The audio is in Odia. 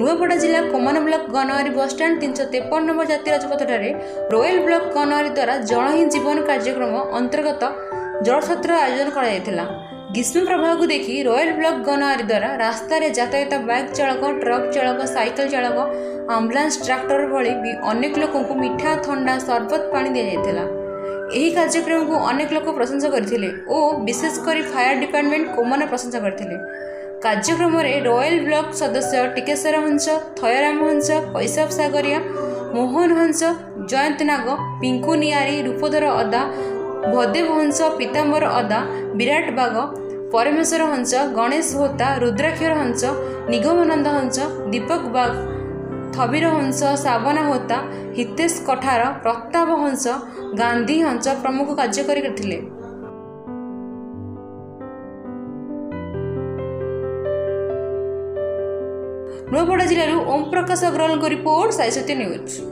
ନୂଆପଡ଼ା ଜିଲ୍ଲା କୋମାନ ବ୍ଲକ ଗନହାରୀ ବସ୍ଷ୍ଟାଣ୍ଡ ତିନିଶହ ତେପନ ନମ୍ବର ଜାତୀୟ ରାଜପଥଠାରେ ରୋୟାଲ ବ୍ଲକ ଗନହାରୀ ଦ୍ୱାରା ଜଳ ହିଁ ଜୀବନ କାର୍ଯ୍ୟକ୍ରମ ଅନ୍ତର୍ଗତ ଜଳଛତ୍ର ଆୟୋଜନ କରାଯାଇଥିଲା। ଗ୍ରୀଷ୍ମ ପ୍ରବାହକୁ ଦେଖି ରୟାଲ ବ୍ଲକ ଗନହାରୀ ଦ୍ୱାରା ରାସ୍ତାରେ ଯାତାୟାତ ବାଇକ୍ ଚାଳକ ଟ୍ରକ୍ ଚାଳକ ସାଇକେଲ ଚାଳକ ଆମ୍ବୁଲାନ୍ସ ଟ୍ରାକ୍ଟର ଭଳି ବି ଅନେକ ଲୋକଙ୍କୁ ମିଠା ଥଣ୍ଡା ସରବତ ପାଣି ଦିଆଯାଇଥିଲା। ଏହି କାର୍ଯ୍ୟକ୍ରମକୁ ଅନେକ ଲୋକ ପ୍ରଶଂସା କରିଥିଲେ ଓ ବିଶେଷ କରି ଫାୟାର ଡିପାର୍ଟମେଣ୍ଟ କୋମନ ପ୍ରଶଂସା କରିଥିଲେ। କାର୍ଯ୍ୟକ୍ରମରେ ରୟାଲ ବ୍ଲକ ସଦସ୍ୟ ଟିକେଶ୍ୱର ହଂସ ଥୟରାମ ହଂସ କୈଶବ ସାଗରିଆ ମୋହନ ହଂସ ଜୟନ୍ତ ନାଗ ପିଙ୍କୁ ନିଆରୀ ରୂପଧର ଅଦା ଭଦେବ ହଂସ ପୀତାମ୍ବର ଅଦା ବିରାଟ ବାଗ ପରମେଶ୍ୱର ହଂସ ଗଣେଶ ହୋତା ରୁଦ୍ରାକ୍ଷର ହଂସ ନିଗମାନନ୍ଦ ହଂସ ଦୀପକ ବାଗ ଥବିର ହଂସ ସାବନା ହୋତା ହିତେଶ କଠାର ପ୍ରତାପ ହଂସ ଗାନ୍ଧୀ ହଂସ ପ୍ରମୁଖ କାର୍ଯ୍ୟ କରିଥିଲେ ନୂଆପଡ଼ା ଜିଲ୍ଲାରୁ ଓମ୍ ପ୍ରକାଶ ଅଗ୍ରୱାଲଙ୍କ ରିପୋର୍ଟ ସାଇସତ୍ୟ ନ୍ୟୁଜ୍।